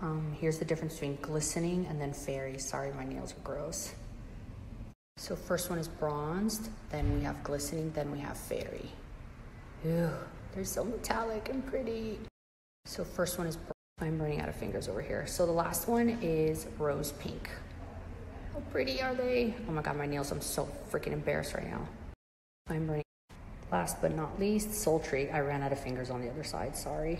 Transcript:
um, here's the difference between glistening and then fairy. Sorry, my nails are gross. So first one is bronzed, then we have glistening, then we have fairy. Ew, they're so metallic and pretty. So first one is, I'm running out of fingers over here. So the last one is rose pink. How pretty are they? Oh my God, my nails, I'm so freaking embarrassed right now. I'm running, last but not least, sultry. I ran out of fingers on the other side, sorry.